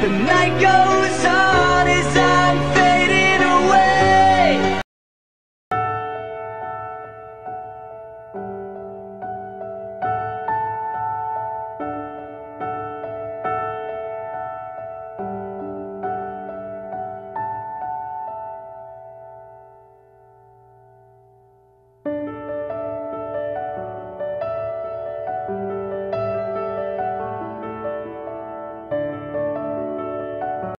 The night goes